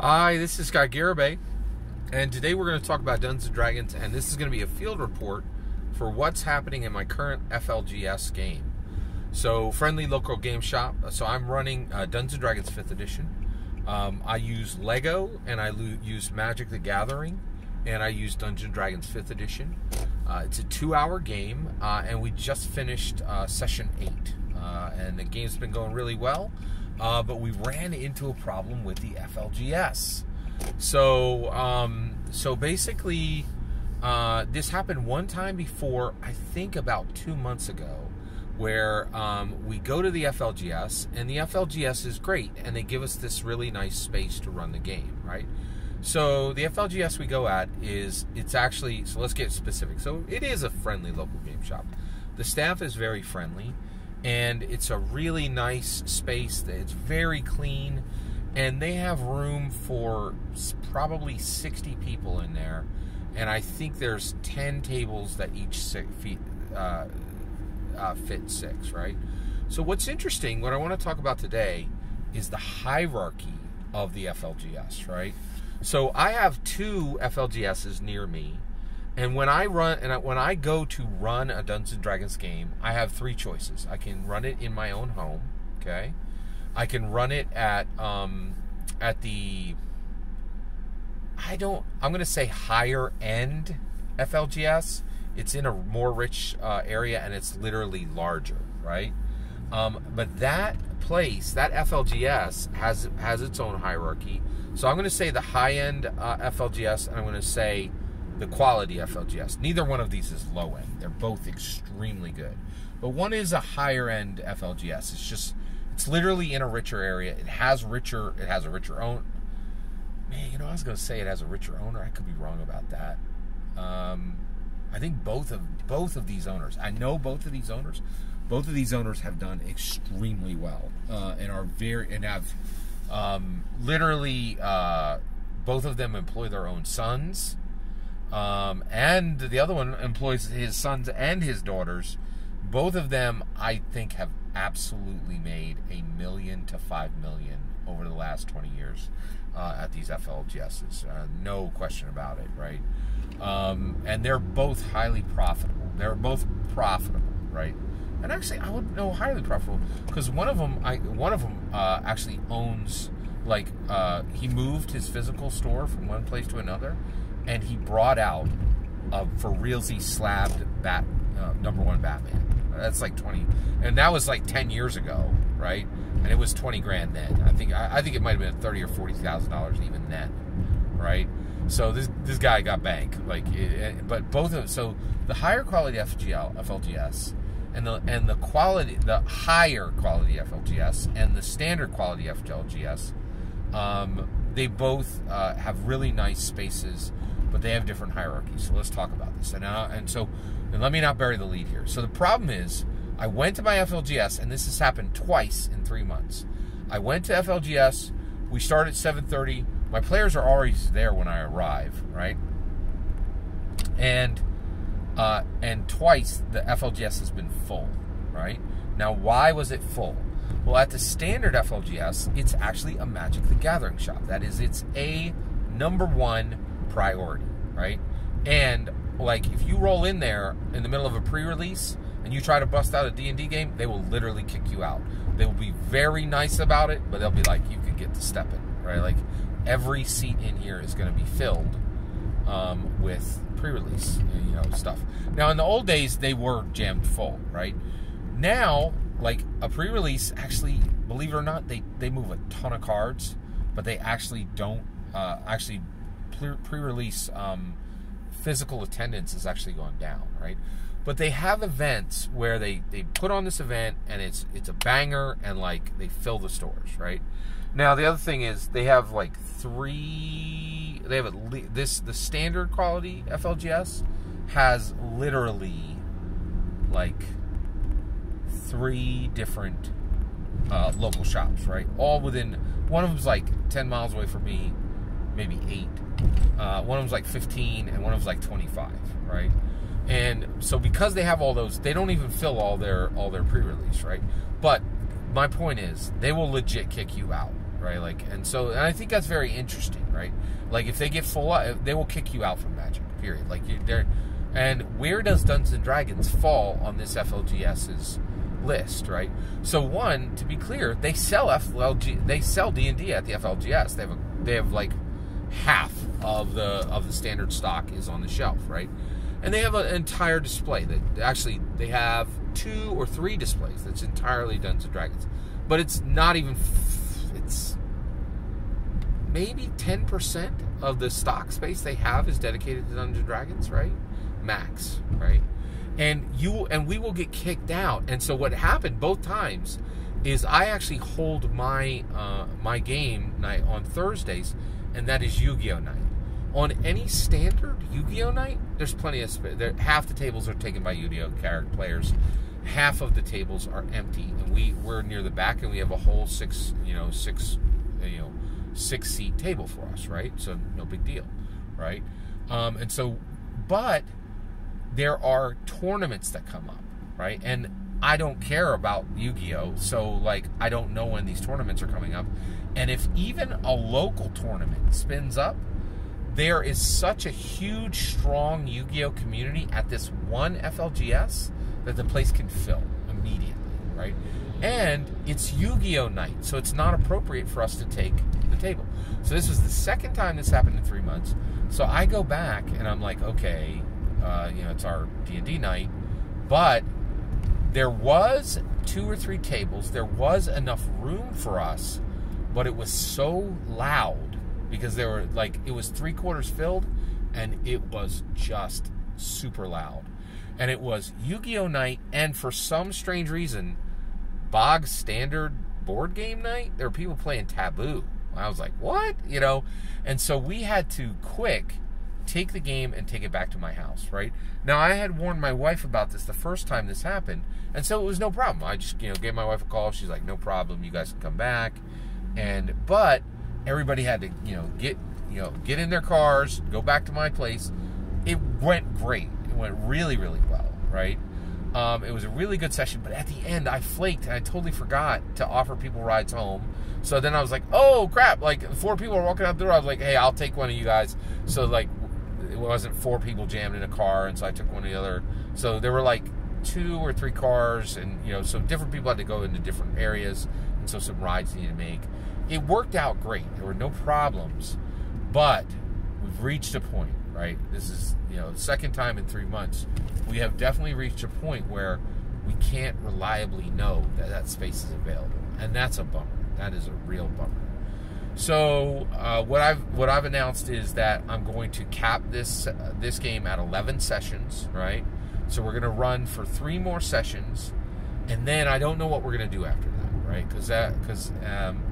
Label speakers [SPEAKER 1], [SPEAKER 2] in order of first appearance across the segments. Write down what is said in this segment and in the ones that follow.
[SPEAKER 1] Hi, this is Guy Garibay, and today we're going to talk about Dungeons and Dragons, and this is going to be a field report for what's happening in my current FLGS game. So, friendly local game shop. So, I'm running uh, Dungeons Dragons 5th edition. Um, I use Lego, and I use Magic the Gathering, and I use Dungeons Dragons 5th edition. Uh, it's a two-hour game, uh, and we just finished uh, session eight, uh, and the game's been going really well. Uh, but we ran into a problem with the FLGS. So, um, so basically, uh, this happened one time before, I think about two months ago, where um, we go to the FLGS, and the FLGS is great, and they give us this really nice space to run the game, right? So the FLGS we go at is it's actually so let's get specific. So it is a friendly local game shop. The staff is very friendly and it's a really nice space. It's very clean, and they have room for probably 60 people in there. And I think there's 10 tables that each feet, uh, uh, fit six, right? So what's interesting, what I want to talk about today, is the hierarchy of the FLGS, right? So I have two FLGSs near me and when I run and when I go to run a Dungeons and Dragons game, I have three choices. I can run it in my own home, okay? I can run it at um, at the I don't I'm going to say higher end FLGS. It's in a more rich uh, area and it's literally larger, right? Um, but that place, that FLGS has has its own hierarchy. So I'm going to say the high end uh, FLGS, and I'm going to say the quality FLGS. Neither one of these is low end. They're both extremely good. But one is a higher end FLGS. It's just it's literally in a richer area. It has richer it has a richer own Man, you know, I was going to say it has a richer owner. I could be wrong about that. Um, I think both of both of these owners. I know both of these owners. Both of these owners have done extremely well uh, and are very and have um, literally uh, both of them employ their own sons um, and the other one employs his sons and his daughters. Both of them, I think, have absolutely made a million to five million over the last 20 years uh, at these FLGSs. Uh, no question about it, right? Um, and they're both highly profitable. They're both profitable, right? And actually, I would know highly profitable because one of them, I one of them uh, actually owns like uh, he moved his physical store from one place to another and he brought out a for realsy slabbed bat uh, number one Batman. That's like twenty, and that was like ten years ago, right? And it was twenty grand then. I think I, I think it might have been thirty or forty thousand dollars even then, right? So this this guy got bank like, it, but both of so the higher quality FGL FLGS and the and the quality the higher quality FLGS and the standard quality FLGS, um, they both uh, have really nice spaces but they have different hierarchies. So let's talk about this. And, uh, and so, and let me not bury the lead here. So the problem is, I went to my FLGS, and this has happened twice in three months. I went to FLGS. We start at 7:30. My players are already there when I arrive, right? And uh, and twice the FLGS has been full, right? Now, why was it full? Well, at the standard FLGS, it's actually a Magic the Gathering shop. That is, it's a number one priority, right? And like if you roll in there in the middle of a pre-release and you try to bust out a D&D game, they will literally kick you out. They will be very nice about it, but they'll be like, you can get to step in, right? Like every seat in here is going to be filled um, with pre-release, you know, stuff. Now in the old days, they were jammed full, right? Now, like a pre-release, actually, believe it or not, they they move a ton of cards, but they actually don't uh, actually pre-release um, physical attendance is actually going down, right? But they have events where they they put on this event and it's it's a banger and like they fill the stores, right? Now the other thing is they have like three. They have a this the standard quality FLGS has literally like three different uh, local shops, right? All within one of them's like ten miles away from me, maybe eight. Uh, one of them's like 15, and one of them's like 25, right? And so because they have all those, they don't even fill all their all their pre-release, right? But my point is, they will legit kick you out, right? Like, and so and I think that's very interesting, right? Like, if they get full, they will kick you out from Magic. Period. Like, you, they're and where does Dungeons and Dragons fall on this FLGS's list, right? So one, to be clear, they sell FLG, they sell D and D at the FLGS. They have a, they have like half of the of the standard stock is on the shelf, right? And they have an entire display that actually they have two or three displays that's entirely Dungeons and Dragons, but it's not even it's maybe ten percent of the stock space they have is dedicated to Dungeons and Dragons, right? Max, right? And you and we will get kicked out. And so what happened both times is I actually hold my uh, my game night on Thursdays, and that is Yu-Gi-Oh night. On any standard Yu-Gi-Oh night, there's plenty of space. There, half the tables are taken by Yu-Gi-Oh character players. Half of the tables are empty, and we we're near the back, and we have a whole six, you know, six, you know, six seat table for us, right? So no big deal, right? Um, and so, but there are tournaments that come up, right? And I don't care about Yu Gi Oh! So, like, I don't know when these tournaments are coming up. And if even a local tournament spins up, there is such a huge, strong Yu Gi Oh! community at this one FLGS that the place can fill immediately, right? And it's Yu Gi Oh! night, so it's not appropriate for us to take the table. So, this was the second time this happened in three months. So, I go back and I'm like, okay, uh, you know, it's our D&D night, but there was two or three tables. There was enough room for us, but it was so loud because there were like it was three quarters filled, and it was just super loud. And it was Yu-Gi-Oh night, and for some strange reason, bog standard board game night. There were people playing Taboo. I was like, what? You know, and so we had to quick take the game and take it back to my house, right? Now, I had warned my wife about this the first time this happened, and so it was no problem. I just, you know, gave my wife a call. She's like, no problem, you guys can come back. And, but everybody had to, you know, get, you know, get in their cars, go back to my place. It went great. It went really, really well, right? Um, it was a really good session, but at the end, I flaked and I totally forgot to offer people rides home. So then I was like, oh crap! Like four people were walking out the door. I was like, hey, I'll take one of you guys. So like it wasn't four people jammed in a car, and so I took one of the other. So there were like two or three cars, and you know, so different people had to go into different areas, and so some rides needed to make. It worked out great. There were no problems, but we've reached a point, right? This is you know the second time in three months. We have definitely reached a point where we can't reliably know that that space is available, and that's a bummer. That is a real bummer. So uh, what I've what I've announced is that I'm going to cap this uh, this game at 11 sessions, right? So we're going to run for three more sessions, and then I don't know what we're going to do after that, right? Because that because um,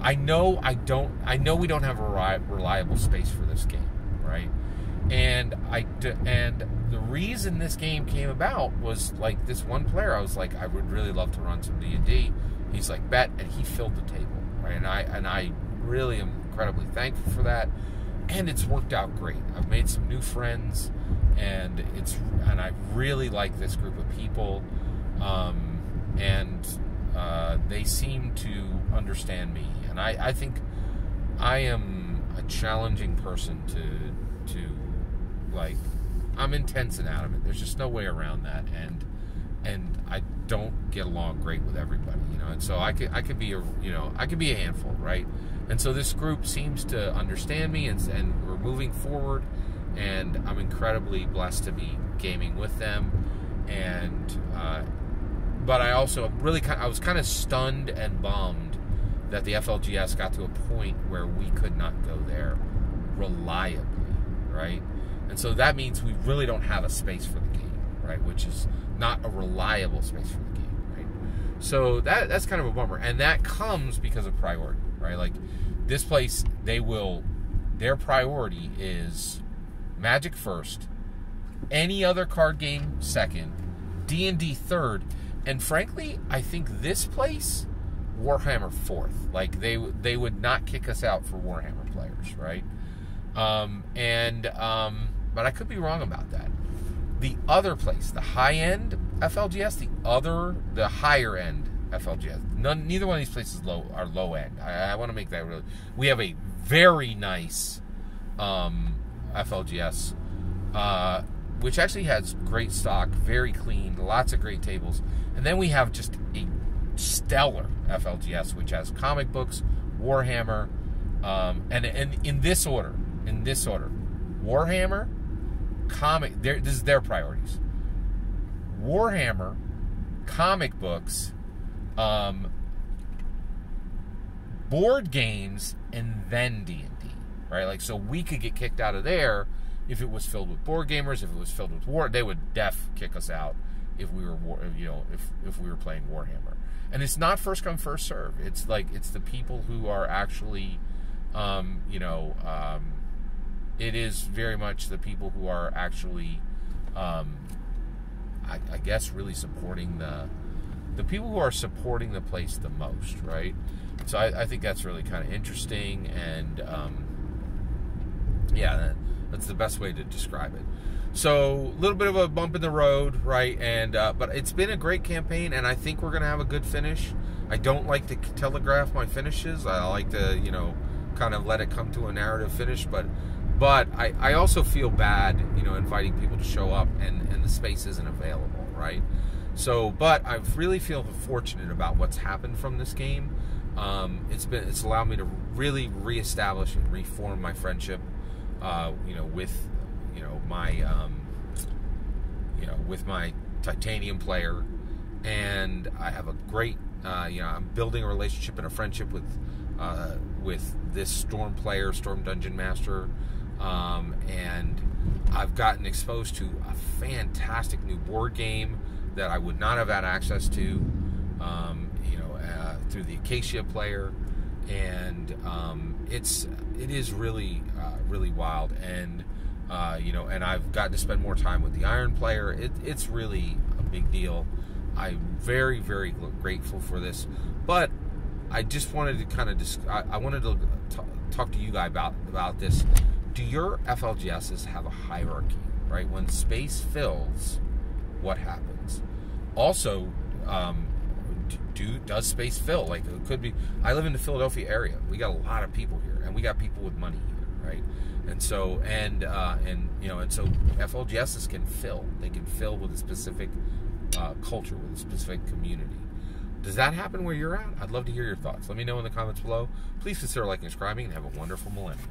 [SPEAKER 1] I know I don't I know we don't have a reliable space for this game, right? And I and the reason this game came about was like this one player. I was like, I would really love to run some D and D. He's like, bet, and he filled the table And I and I really am incredibly thankful for that. And it's worked out great. I've made some new friends, and it's and I really like this group of people, um, and uh, they seem to understand me. And I, I think I am a challenging person to to like. I'm intense and adamant. There's just no way around that, and and I don't get along great with everybody, you know. And so I could I could be a you know I could be a handful, right? And so this group seems to understand me, and and we're moving forward, and I'm incredibly blessed to be gaming with them, and uh, but I also really kind I was kind of stunned and bummed that the FLGS got to a point where we could not go there reliably, right? And so that means we really don't have a space for the game, right? Which is not a reliable space for the game, right? So that that's kind of a bummer, and that comes because of priority, right? Like this place, they will their priority is Magic first, any other card game second, D and D third, and frankly, I think this place Warhammer fourth. Like they they would not kick us out for Warhammer players, right? Um, and um, but I could be wrong about that the other place, the high end FLGS, the other, the higher end FLGS. None, neither one of these places low are low end. I, I want to make that really. We have a very nice um, FLGS, uh, which actually has great stock, very clean, lots of great tables, and then we have just a stellar FLGS, which has comic books, Warhammer, um, and and in this order, in this order, Warhammer, comic. This is their priorities. Warhammer, comic books, um, board games, and then D and D. Right, like so we could get kicked out of there if it was filled with board gamers. If it was filled with war, they would def kick us out if we were war, you know if if we were playing Warhammer. And it's not first come first serve. It's like it's the people who are actually, um, you know, um, it is very much the people who are actually, um, I, I guess, really supporting the the people who are supporting the place the most, right? So I, I think that's really kind of interesting, and um, yeah, that, that's the best way to describe it. So a little bit of a bump in the road, right? And uh, but it's been a great campaign, and I think we're gonna have a good finish. I don't like to telegraph my finishes. I like to, you know, kind of let it come to a narrative finish, but but I, I also feel bad, you know, inviting people to show up and, and the space isn't available, right? So, but I really feel fortunate about what's happened from this game. Um, it's been it's allowed me to really reestablish and reform my friendship, uh, you know, with you know my um, you know with my titanium player, and I have a great uh, you know I'm building a relationship and a friendship with uh, with this storm player, storm dungeon master, um, and I've gotten exposed to a fantastic new board game that I would not have had access to, um, you know, uh, through the Acacia player, and um, it's it is really uh, really wild, and uh, you know, and I've gotten to spend more time with the Iron player. It, it's really a big deal. I'm very very grateful for this, but I just wanted to kind of dis- I, I wanted to t- talk to you guys about about this. Do your FLGSs have a hierarchy? Right when space fills, what happens? Also, um, do does space fill? Like it could be. I live in the Philadelphia area. We got a lot of people here, and we got people with money here, right? And so, and uh, and you know, and so FLGSs can fill. They can fill with a specific uh, culture, with a specific community. Does that happen where you're at? I'd love to hear your thoughts. Let me know in the comments below. Please consider liking and subscribing, and have a wonderful millennium.